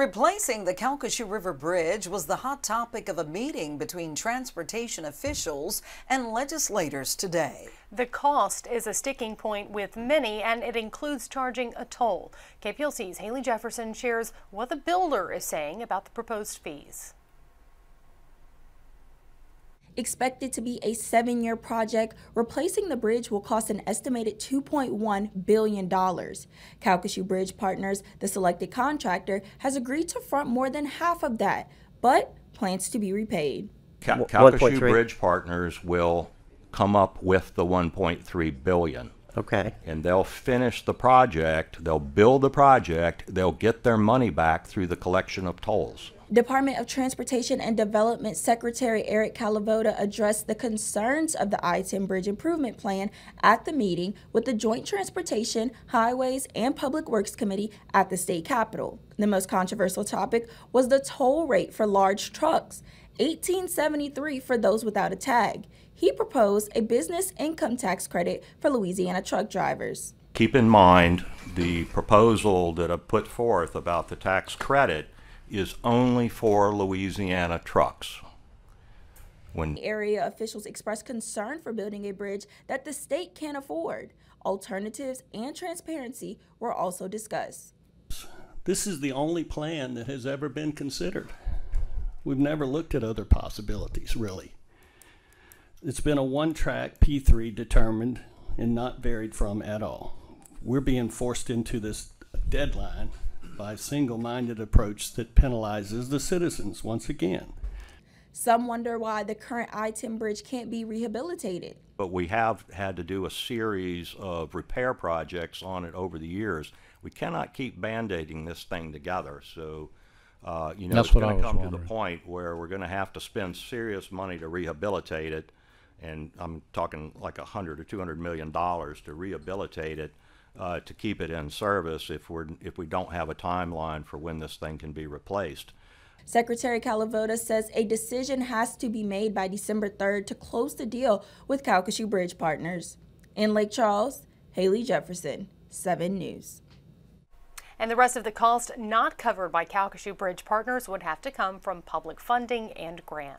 Replacing the Calcasieu River Bridge was the hot topic of a meeting between transportation officials and legislators today. The cost is a sticking point with many, and it includes charging a toll. KPLC's Haley Jefferson shares what the builder is saying about the proposed fees. Expected to be a seven year project, replacing the bridge will cost an estimated $2.1 billion. Calcasieu Bridge Partners, the selected contractor, has agreed to front more than half of that, but plans to be repaid. Cal- Calcasieu Bridge Partners will come up with the 1.3 billion. Okay. And they'll finish the project, they'll build the project, they'll get their money back through the collection of tolls. Department of Transportation and Development Secretary Eric Kalivoda addressed the concerns of the I-10 Bridge Improvement Plan at the meeting with the Joint Transportation, Highways, and Public Works Committee at the state capitol. The most controversial topic was the toll rate for large trucks, 1873 for those without a tag. He proposed a business income tax credit for Louisiana truck drivers. Keep in mind the proposal that I put forth about the tax credit is only for Louisiana trucks. When area officials expressed concern for building a bridge that the state can't afford, alternatives and transparency were also discussed. This is the only plan that has ever been considered. We've never looked at other possibilities, really. It's been a one track P3 determined and not varied from at all. We're being forced into this deadline by a single-minded approach that penalizes the citizens once again. Some wonder why the current I-10 bridge can't be rehabilitated. But we have had to do a series of repair projects on it over the years. We cannot keep band-aiding this thing together. So, uh, you know, That's it's going to come wondering. to the point where we're going to have to spend serious money to rehabilitate it. And I'm talking like a hundred or two hundred million dollars to rehabilitate it uh, to keep it in service if we're if we don't have a timeline for when this thing can be replaced. Secretary Kalivoda says a decision has to be made by December 3rd to close the deal with Calcasieu Bridge Partners. In Lake Charles, Haley Jefferson, 7 News. And the rest of the cost not covered by Calcasieu Bridge Partners would have to come from public funding and grants.